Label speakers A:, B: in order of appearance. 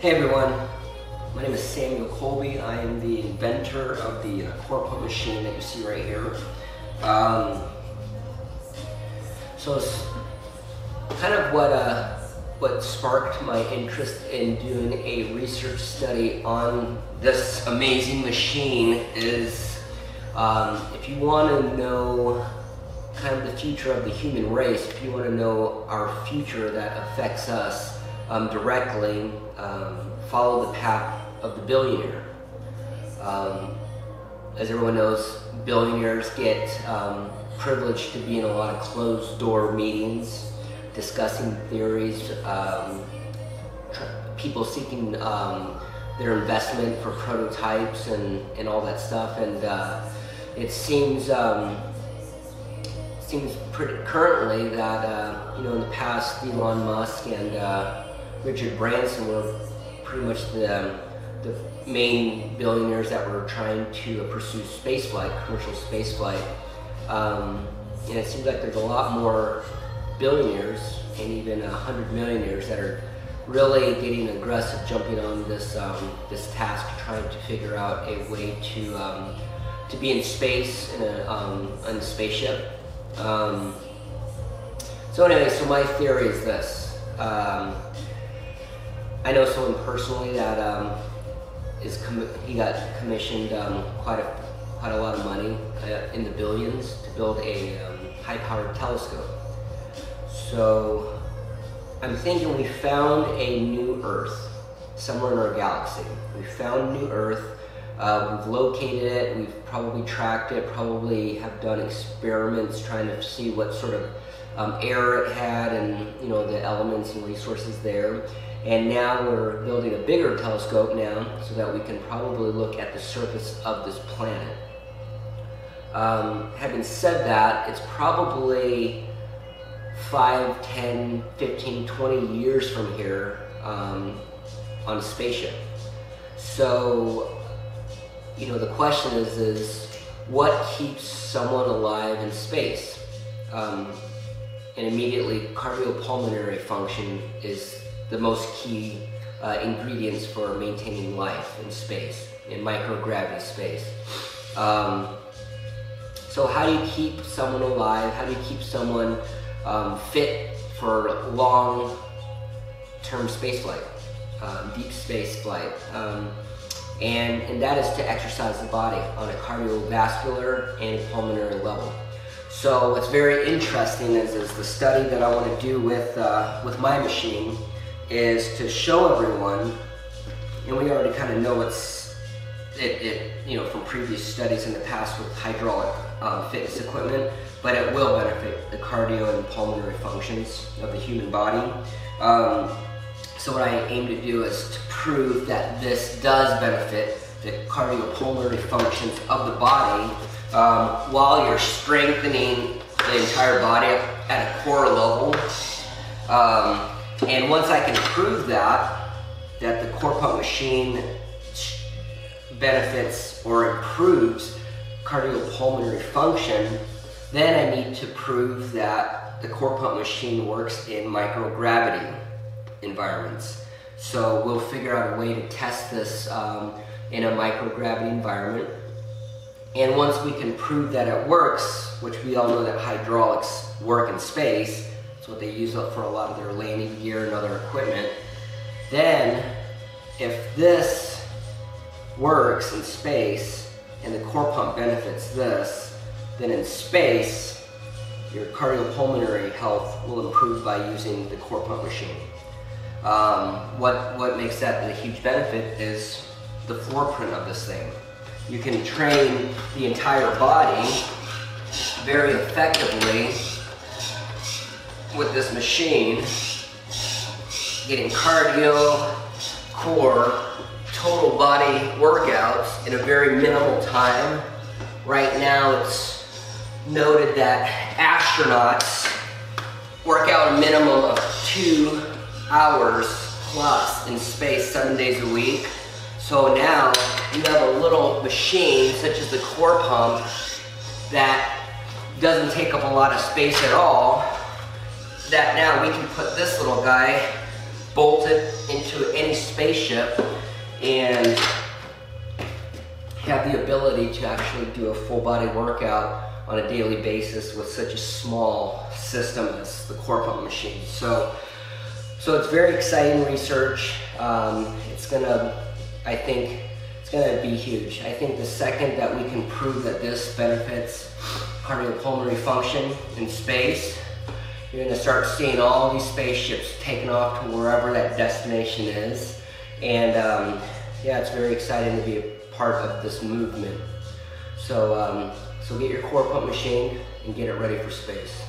A: Hey everyone, my name is Samuel Colby. I am the inventor of the uh, CorePump machine that you see right here. Um, so it's kind of what uh, what sparked my interest in doing a research study on this amazing machine is um, if you want to know kind of the future of the human race, if you want to know our future that affects us um, directly, um, follow the path of the billionaire. Um, as everyone knows, billionaires get um, privileged to be in a lot of closed door meetings, discussing theories, um, people seeking their investment for prototypes and, and all that stuff. And uh, it seems seems pretty currently that uh, you know in the past Elon Musk and uh, Richard Branson were pretty much the um, the main billionaires that were trying to pursue spaceflight, commercial spaceflight. Um, and it seems like there's a lot more billionaires and even a hundred millionaires that are really getting aggressive, jumping on this um, this task, trying to figure out a way to um, to be in space in a, um, in a spaceship um, so anyway, so my theory is this. I know someone personally that um, is he got commissioned um, quite a quite a lot of money uh, in the billions to build a um, high-powered telescope. So I'm thinking we found a new Earth somewhere in our galaxy. We found new Earth uh, we've located it, we've probably tracked it, probably have done experiments trying to see what sort of um, air it had and you know the elements and resources there. And now we're building a bigger telescope now so that we can probably look at the surface of this planet. Um, having said that, it's probably 5, 10, 15, 20 years from here um, on a spaceship. So you know, the question is, is what keeps someone alive in space? Um, and immediately, cardiopulmonary function is the most key uh, ingredients for maintaining life in space, in microgravity space. Um, so how do you keep someone alive? How do you keep someone um, fit for long-term spaceflight, um, deep space flight? Um, and, and that is to exercise the body on a cardiovascular and pulmonary level. So what's very interesting is, is the study that I want to do with, uh, with my machine is to show everyone, and we already kind of know what's, it, it, you know, from previous studies in the past with hydraulic um, fitness equipment, but it will benefit the cardio and pulmonary functions of the human body. Um, so what I aim to do is to prove that this does benefit the cardiopulmonary functions of the body um, while you're strengthening the entire body at a core level. Um, and once I can prove that, that the CorePump machine benefits or improves cardiopulmonary function, then I need to prove that the CorePump machine works in microgravity environments. So we'll figure out a way to test this um, in a microgravity environment. And once we can prove that it works, which we all know that hydraulics work in space, that's what they use for a lot of their landing gear and other equipment, then if this works in space and the CorePump benefits this, then in space, your cardiopulmonary health will improve by using the CorePump machine. Um, what, what makes that a huge benefit is the floor print of this thing. You can train the entire body very effectively with this machine, getting cardio, core, total body workouts in a very minimal time. Right now it's noted that astronauts work out a minimum of two hours plus in space seven days a week. So now machine such as the CorePump that doesn't take up a lot of space at all that now we can put this little guy bolt it into any spaceship and have the ability to actually do a full body workout on a daily basis with such a small system as the CorePump machine. So, so it's very exciting research. Um, it's gonna, I think, it's gonna be huge. I think the second that we can prove that this benefits cardiopulmonary function in space, you're gonna start seeing all these spaceships taking off to wherever that destination is. And um, yeah, it's very exciting to be a part of this movement. So, um, so get your CorePump machine and get it ready for space.